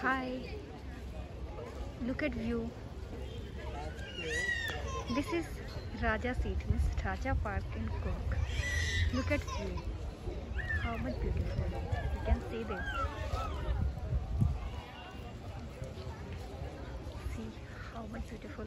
Hi. Look at view. This is Raja Seat, means Raja Park in Coorg. Look at view. How much beautiful. You can see this. See how much beautiful.